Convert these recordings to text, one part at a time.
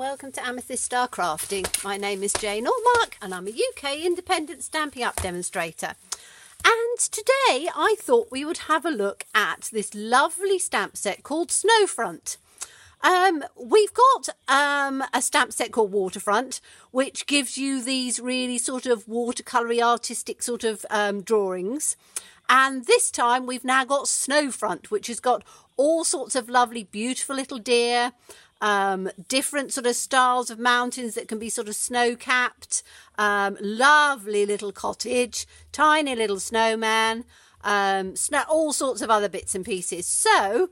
welcome to Amethyst Star Crafting. My name is Jane Allmark and I'm a UK independent Stampin Up demonstrator. And today I thought we would have a look at this lovely stamp set called Snowfront. Um, we've got um, a stamp set called Waterfront, which gives you these really sort of watercolory artistic sort of um, drawings. And this time we've now got Snowfront, which has got all sorts of lovely, beautiful little deer, um, different sort of styles of mountains that can be sort of snow capped, um, lovely little cottage, tiny little snowman, um, snow, all sorts of other bits and pieces. So,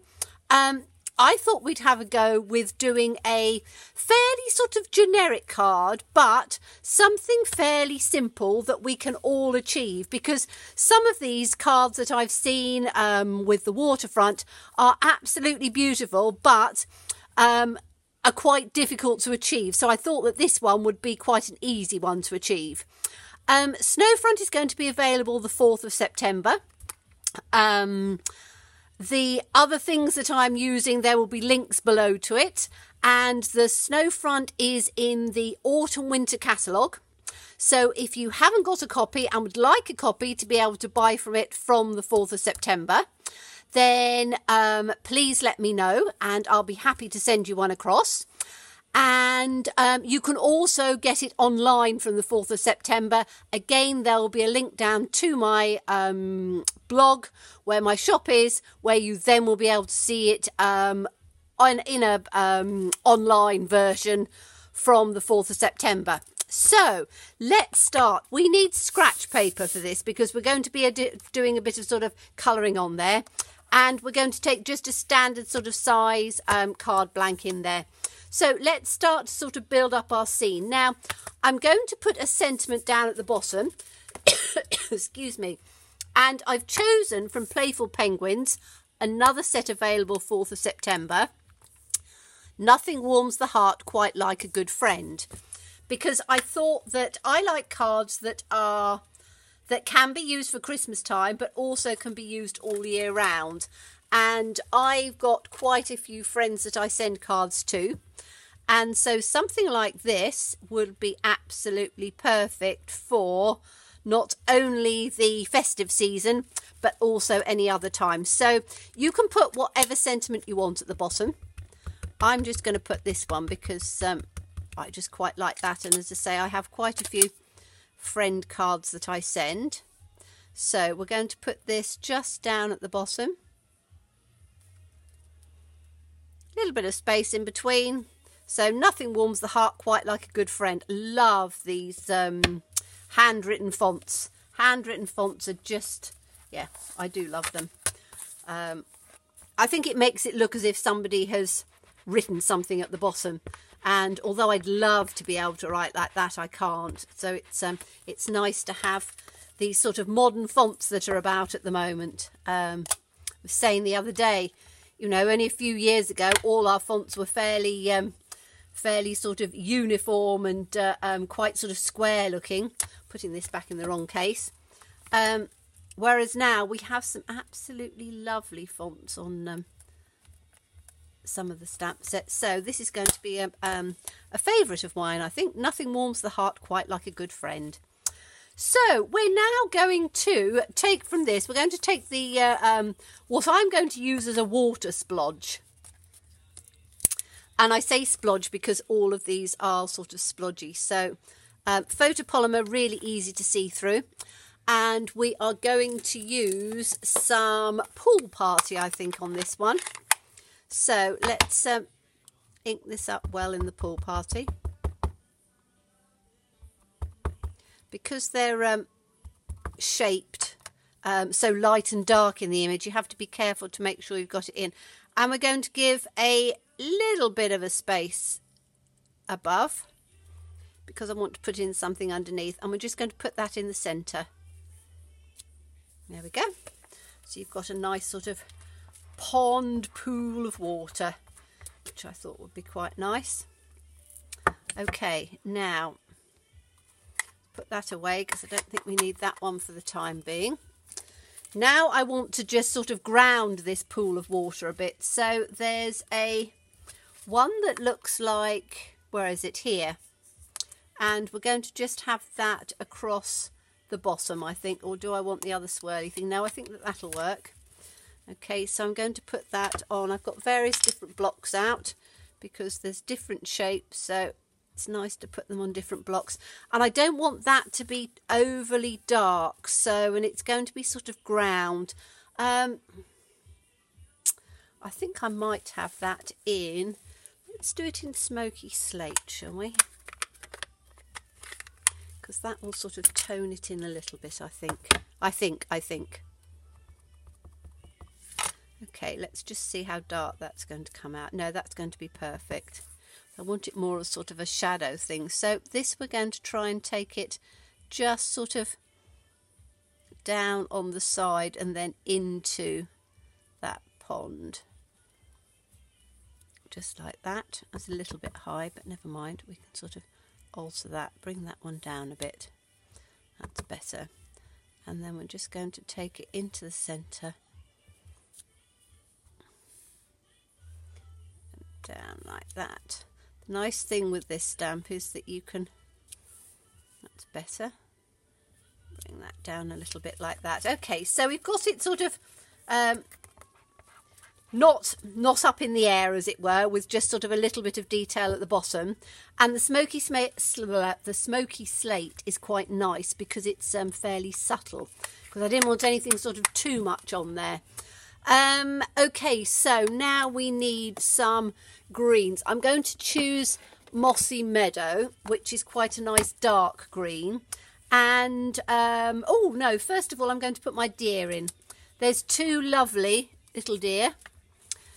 um, I thought we'd have a go with doing a fairly sort of generic card, but something fairly simple that we can all achieve because some of these cards that I've seen um, with the waterfront are absolutely beautiful, but um, are quite difficult to achieve. So I thought that this one would be quite an easy one to achieve. Um, Snowfront is going to be available the 4th of September. Um, the other things that I'm using, there will be links below to it. And the Snowfront is in the autumn winter catalogue. So if you haven't got a copy and would like a copy to be able to buy from it from the 4th of September, then um, please let me know and I'll be happy to send you one across. And um, you can also get it online from the 4th of September. Again, there will be a link down to my um, blog where my shop is, where you then will be able to see it um, on, in a um, online version from the 4th of September. So let's start. We need scratch paper for this because we're going to be doing a bit of sort of colouring on there and we're going to take just a standard sort of size um, card blank in there. So let's start to sort of build up our scene. Now, I'm going to put a sentiment down at the bottom. Excuse me. And I've chosen from Playful Penguins another set available 4th of September. Nothing warms the heart quite like a good friend. Because I thought that I like cards that are that can be used for Christmas time, but also can be used all year round. And I've got quite a few friends that I send cards to. And so something like this would be absolutely perfect for not only the festive season, but also any other time. So you can put whatever sentiment you want at the bottom. I'm just going to put this one because um, I just quite like that. And as I say, I have quite a few friend cards that I send. So we're going to put this just down at the bottom. A little bit of space in between. So nothing warms the heart quite like a good friend. Love these um, handwritten fonts. Handwritten fonts are just, yeah, I do love them. Um, I think it makes it look as if somebody has written something at the bottom and although I'd love to be able to write like that I can't. So it's um it's nice to have these sort of modern fonts that are about at the moment. Um I was saying the other day you know only a few years ago all our fonts were fairly um fairly sort of uniform and uh, um, quite sort of square looking. Putting this back in the wrong case. Um whereas now we have some absolutely lovely fonts on um, some of the stamp sets. So this is going to be a, um, a favourite of mine. I think nothing warms the heart quite like a good friend. So we're now going to take from this, we're going to take the uh, um, what I'm going to use as a water splodge. And I say splodge because all of these are sort of splodgy. So um, photopolymer, really easy to see through. And we are going to use some pool party, I think, on this one. So let's um, ink this up well in the pool party. Because they're um, shaped um, so light and dark in the image, you have to be careful to make sure you've got it in. And we're going to give a little bit of a space above because I want to put in something underneath. And we're just going to put that in the centre. There we go. So you've got a nice sort of pond pool of water, which I thought would be quite nice. Okay, now put that away because I don't think we need that one for the time being. Now I want to just sort of ground this pool of water a bit. So there's a one that looks like where is it here and we're going to just have that across the bottom I think or do I want the other swirly thing no I think that that'll work okay so I'm going to put that on. I've got various different blocks out because there's different shapes so it's nice to put them on different blocks. And I don't want that to be overly dark so and it's going to be sort of ground. Um, I think I might have that in. Let's do it in smoky slate shall we? Because that will sort of tone it in a little bit I think. I think I think okay let's just see how dark that's going to come out. No that's going to be perfect. I want it more as sort of a shadow thing. So this we're going to try and take it just sort of down on the side and then into that pond. Just like that. That's a little bit high but never mind. We can sort of alter that, bring that one down a bit. That's better. And then we're just going to take it into the centre. Down like that. The nice thing with this stamp is that you can, that's better. Bring that down a little bit like that. Okay, so we've got it sort of um, not not up in the air as it were with just sort of a little bit of detail at the bottom and the smoky the smoky slate is quite nice because it's um, fairly subtle because I didn't want anything sort of too much on there um, okay so now we need some greens. I'm going to choose Mossy Meadow which is quite a nice dark green. And um, oh no first of all I'm going to put my deer in. There's two lovely little deer.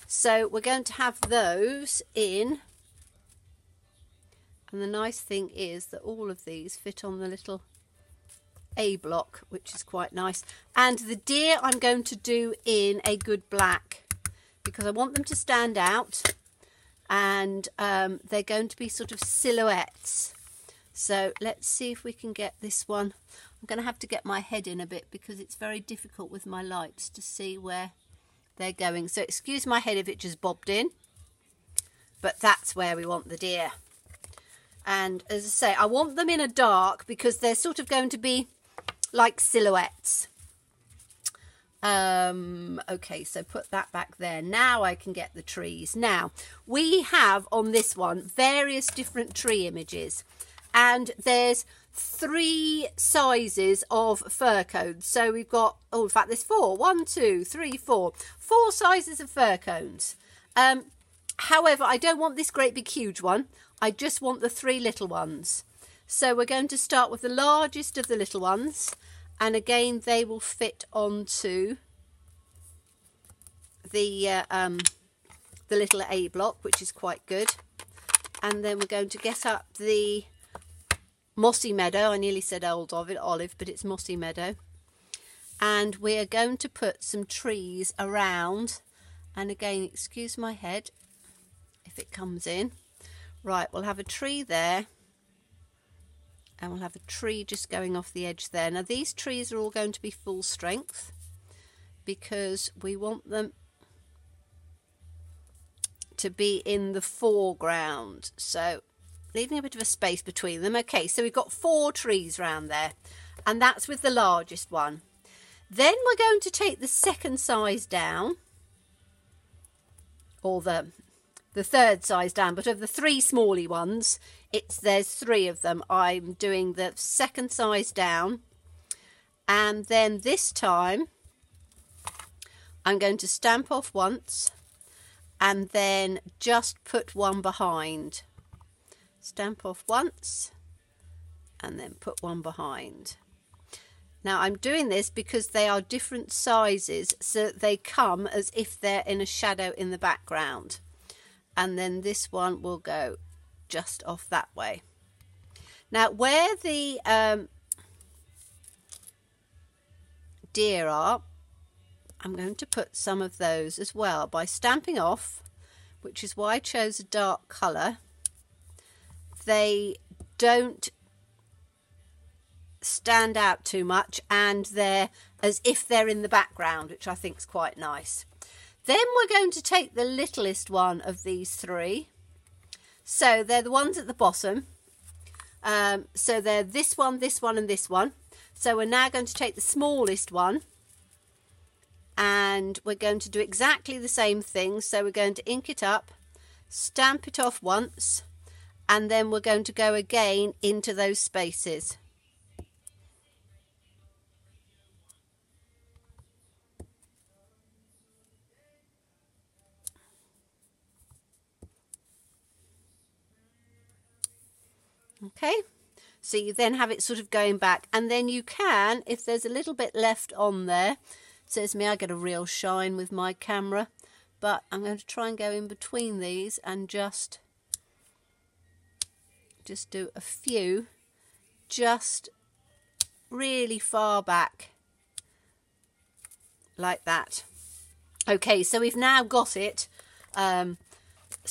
So we're going to have those in. And the nice thing is that all of these fit on the little A block, which is quite nice. And the deer I'm going to do in a good black because I want them to stand out and um, they're going to be sort of silhouettes. So let's see if we can get this one. I'm going to have to get my head in a bit because it's very difficult with my lights to see where they're going. So excuse my head if it just bobbed in, but that's where we want the deer. And as I say, I want them in a dark because they're sort of going to be like silhouettes. Um, okay, so put that back there. Now I can get the trees. Now, we have on this one various different tree images. And there's three sizes of fir cones. So we've got, oh, in fact, there's four. One, two, three, four. Four sizes of fir cones. Um, however, I don't want this great big huge one. I just want the three little ones. So we're going to start with the largest of the little ones. And again, they will fit onto the, uh, um, the little A block, which is quite good. And then we're going to get up the mossy meadow. I nearly said old olive, but it's mossy meadow. And we are going to put some trees around. And again, excuse my head if it comes in. Right, we'll have a tree there. And we'll have a tree just going off the edge there. Now, these trees are all going to be full strength because we want them to be in the foreground. So leaving a bit of a space between them. Okay, so we've got four trees round there, and that's with the largest one. Then we're going to take the second size down, or the the third size down, but of the three smally ones, it's there's three of them. I'm doing the second size down, and then this time I'm going to stamp off once and then just put one behind stamp off once and then put one behind. Now I'm doing this because they are different sizes so they come as if they're in a shadow in the background and then this one will go just off that way. Now where the um, deer are I'm going to put some of those as well by stamping off which is why I chose a dark colour they don't stand out too much and they're as if they're in the background, which I think is quite nice. Then we're going to take the littlest one of these three, So they're the ones at the bottom. Um, so they're this one, this one and this one. So we're now going to take the smallest one and we're going to do exactly the same thing. So we're going to ink it up, stamp it off once, and then we're going to go again into those spaces. Okay, so you then have it sort of going back and then you can, if there's a little bit left on there, says me I get a real shine with my camera, but I'm going to try and go in between these and just just do a few. Just really far back. Like that. Okay, so we've now got it um,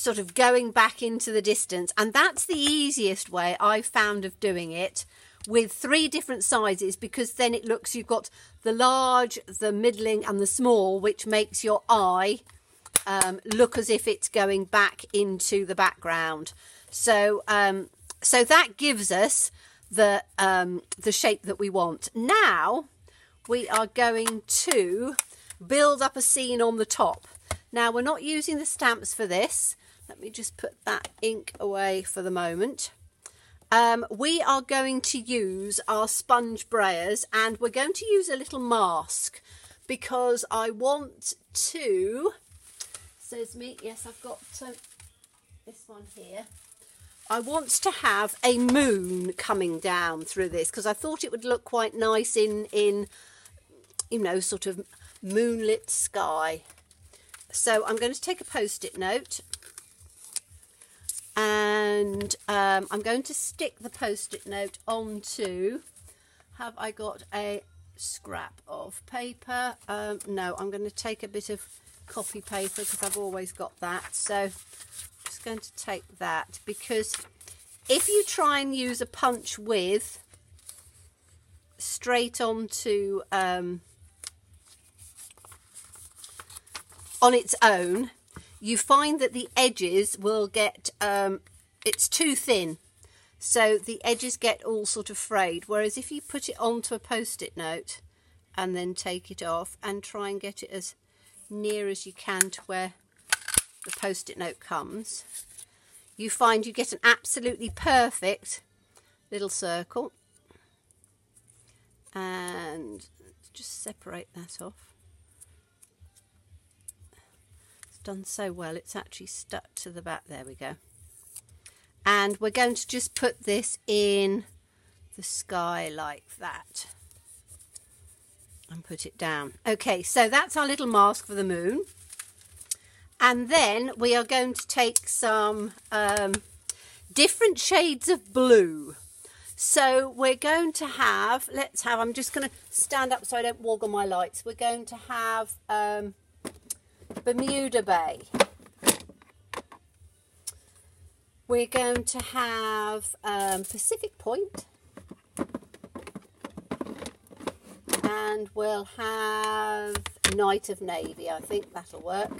sort of going back into the distance. And that's the easiest way I've found of doing it with three different sizes because then it looks you've got the large, the middling and the small, which makes your eye um, look as if it's going back into the background. So, um, so that gives us the, um, the shape that we want. Now we are going to build up a scene on the top. Now we're not using the stamps for this. Let me just put that ink away for the moment. Um, we are going to use our sponge brayers and we're going to use a little mask because I want to, says me, yes I've got uh, this one here. I want to have a moon coming down through this because I thought it would look quite nice in, in, you know, sort of moonlit sky. So I'm going to take a post-it note and um, I'm going to stick the post-it note onto have I got a scrap of paper? Um, no I'm going to take a bit of copy paper because I've always got that. So I'm just going to take that because if you try and use a punch with straight onto um, on its own you find that the edges will get, um, it's too thin. So the edges get all sort of frayed. Whereas if you put it onto a post-it note and then take it off and try and get it as near as you can to where the post-it note comes, you find you get an absolutely perfect little circle. And just separate that off. Done so well it's actually stuck to the back. There we go. And we're going to just put this in the sky like that and put it down. Okay so that's our little mask for the moon. And then we are going to take some um, different shades of blue. So we're going to have let's have I'm just going to stand up so I don't woggle my lights. We're going to have um, Bermuda Bay. We're going to have um, Pacific Point. And we'll have Night of Navy. I think that'll work.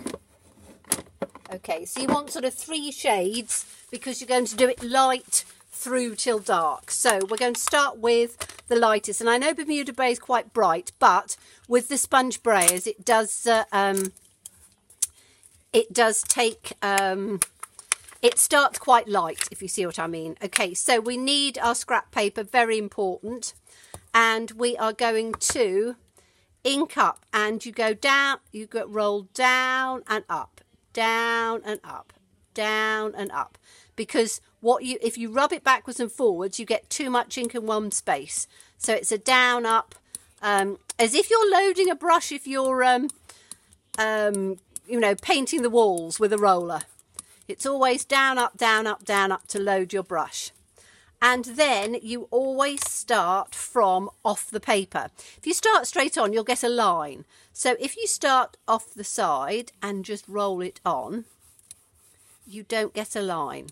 Okay, so you want sort of three shades because you're going to do it light through till dark. So we're going to start with the lightest. And I know Bermuda Bay is quite bright, but with the sponge brayers, it does uh, um, it does take um, it starts quite light if you see what I mean. Okay so we need our scrap paper very important. And we are going to ink up. And you go down you get rolled down and up down and up down and up. Because what you if you rub it backwards and forwards you get too much ink in one space. So it's a down up um, as if you're loading a brush if you're um, um, you know, painting the walls with a roller. It's always down, up, down, up, down, up to load your brush. And then you always start from off the paper. If you start straight on, you'll get a line. So if you start off the side and just roll it on, you don't get a line.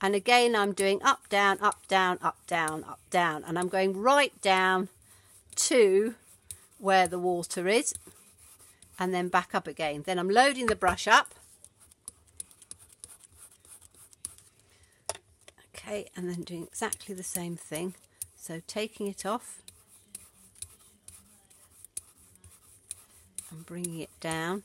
And again, I'm doing up, down, up, down, up, down, up, down. And I'm going right down to where the water is and then back up again. Then I'm loading the brush up Okay, and then doing exactly the same thing. So taking it off and bringing it down.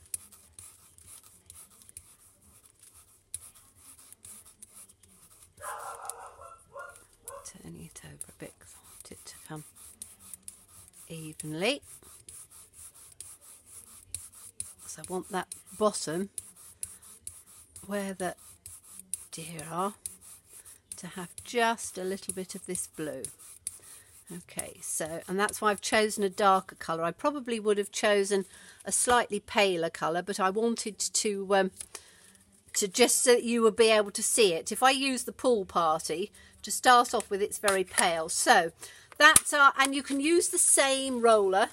Turning it over a bit because I want it to come evenly. So I want that bottom where the deer are to have just a little bit of this blue. Okay, so, and that's why I've chosen a darker colour. I probably would have chosen a slightly paler colour, but I wanted to, um, to just so that you would be able to see it. If I use the pool party, to start off with, it's very pale. So, that's our, and you can use the same roller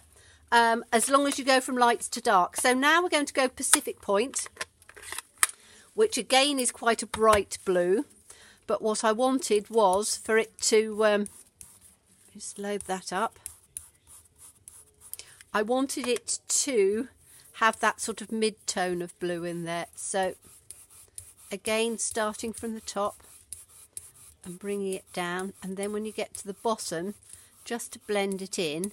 um, as long as you go from lights to dark. So now we're going to go Pacific Point, which again is quite a bright blue. But what I wanted was for it to um, just load that up. I wanted it to have that sort of mid-tone of blue in there. So again, starting from the top and bringing it down. And then when you get to the bottom, just to blend it in,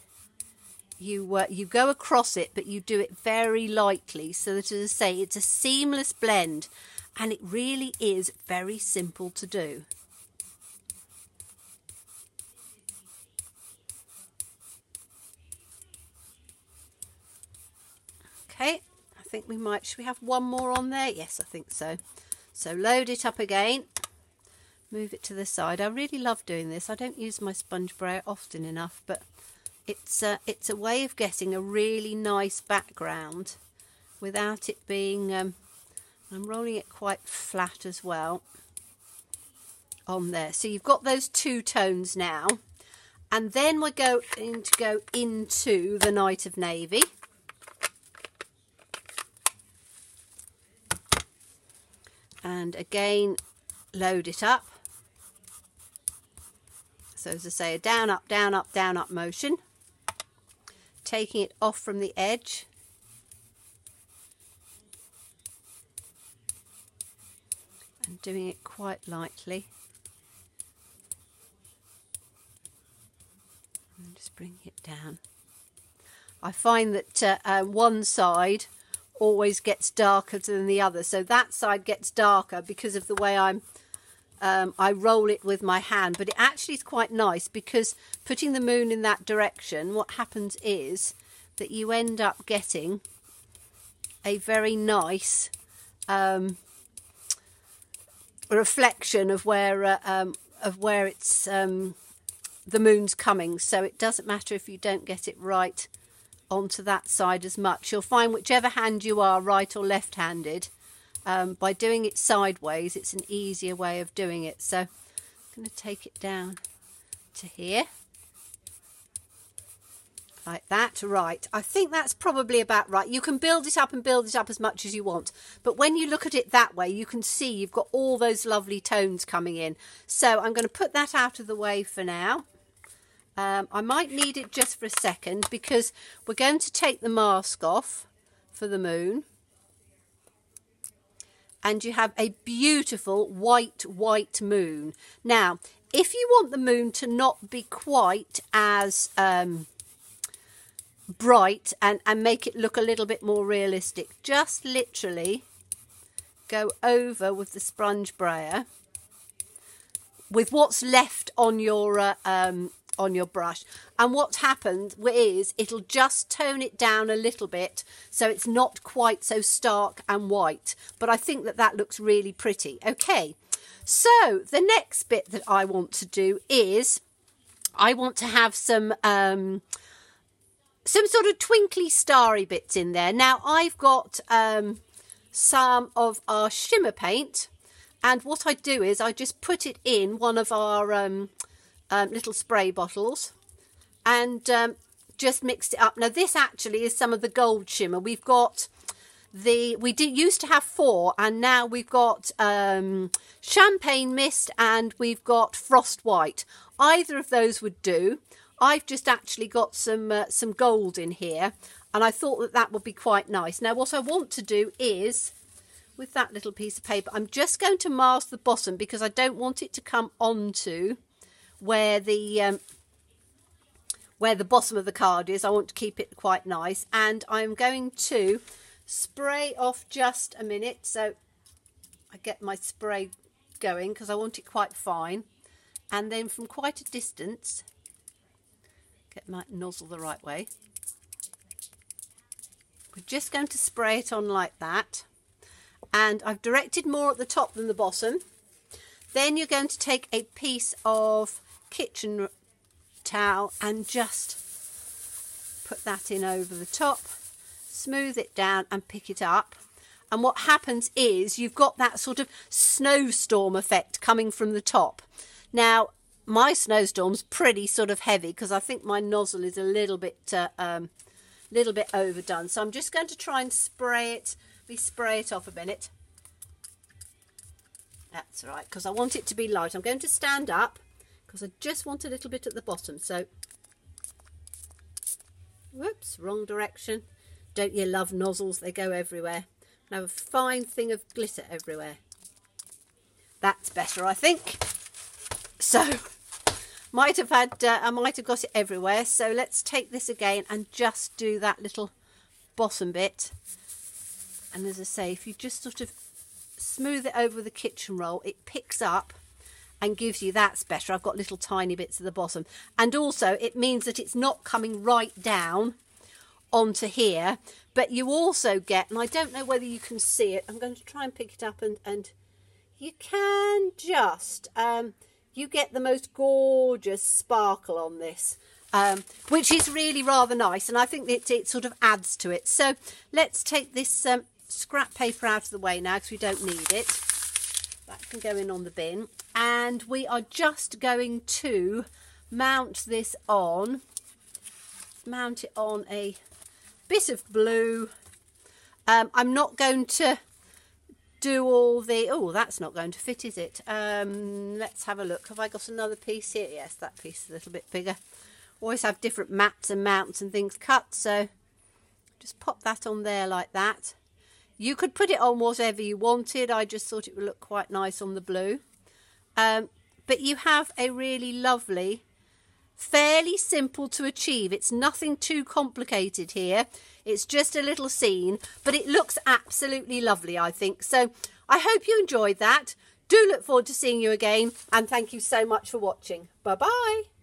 you uh, you go across it, but you do it very lightly so that, as I say, it's a seamless blend. And it really is very simple to do. Okay, I think we might, should we have one more on there? Yes, I think so. So load it up again, move it to the side. I really love doing this. I don't use my sponge brayer often enough, but it's a, it's a way of getting a really nice background without it being, um, I'm rolling it quite flat as well on there. So you've got those two tones now. And then we're going to go into the Night of Navy. and again load it up so as I say a down up down up down up motion taking it off from the edge. And doing it quite lightly. And just bring it down. I find that uh, uh, one side always gets darker than the other. So that side gets darker because of the way I'm um, I roll it with my hand. But it actually is quite nice because putting the moon in that direction, what happens is that you end up getting a very nice um, reflection of where uh, um, of where it's um, the moon's coming. So it doesn't matter if you don't get it right onto that side as much. You'll find whichever hand you are, right or left-handed, um, by doing it sideways, it's an easier way of doing it. So I'm going to take it down to here. Like that, right. I think that's probably about right. You can build it up and build it up as much as you want. But when you look at it that way, you can see you've got all those lovely tones coming in. So I'm going to put that out of the way for now. Um, I might need it just for a second because we're going to take the mask off for the moon. And you have a beautiful white, white moon. Now, if you want the moon to not be quite as um, bright and, and make it look a little bit more realistic, just literally go over with the sponge brayer with what's left on your uh, um, on your brush. And what happens is it'll just tone it down a little bit so it's not quite so stark and white. But I think that that looks really pretty. Okay, so the next bit that I want to do is I want to have some... Um, some sort of twinkly starry bits in there. Now I've got um, some of our shimmer paint and what I do is I just put it in one of our um, um, little spray bottles and um, just mixed it up. Now this actually is some of the gold shimmer. We've got the, we did used to have four and now we've got um, champagne mist and we've got frost white. Either of those would do. I've just actually got some uh, some gold in here and I thought that that would be quite nice. Now what I want to do is with that little piece of paper. I'm just going to mask the bottom because I don't want it to come onto where the um, where the bottom of the card is. I want to keep it quite nice. And I'm going to spray off just a minute. So I get my spray going because I want it quite fine. And then from quite a distance, get my nozzle the right way. We're just going to spray it on like that. And I've directed more at the top than the bottom. Then you're going to take a piece of kitchen towel and just put that in over the top, smooth it down and pick it up. And what happens is you've got that sort of snowstorm effect coming from the top. Now, my snowstorm's pretty sort of heavy because I think my nozzle is a little bit, uh, um, little bit overdone. So I'm just going to try and spray it. We spray it off a minute. That's right, because I want it to be light. I'm going to stand up because I just want a little bit at the bottom. So, whoops, wrong direction. Don't you love nozzles? They go everywhere. I have a fine thing of glitter everywhere. That's better, I think. So, might have had, uh, I might have got it everywhere. So let's take this again and just do that little bottom bit. And as I say, if you just sort of smooth it over a kitchen roll, it picks up and gives you that's better. I've got little tiny bits at the bottom. And also it means that it's not coming right down onto here, but you also get, and I don't know whether you can see it, I'm going to try and pick it up and, and you can just, um, you get the most gorgeous sparkle on this. Um, which is really rather nice and I think it, it sort of adds to it. So let's take this um, scrap paper out of the way now because we don't need it. That can go in on the bin. And we are just going to mount this on. Mount it on a bit of blue. Um, I'm not going to do all the oh that's not going to fit is it? Um, let's have a look. Have I got another piece here? Yes that piece is a little bit bigger. Always have different mats and mounts and things cut so just pop that on there like that you could put it on whatever you wanted I just thought it would look quite nice on the blue um, but you have a really lovely, fairly simple to achieve. It's nothing too complicated here. It's just a little scene, but it looks absolutely lovely, I think. So I hope you enjoyed that. Do look forward to seeing you again, and thank you so much for watching. Bye-bye.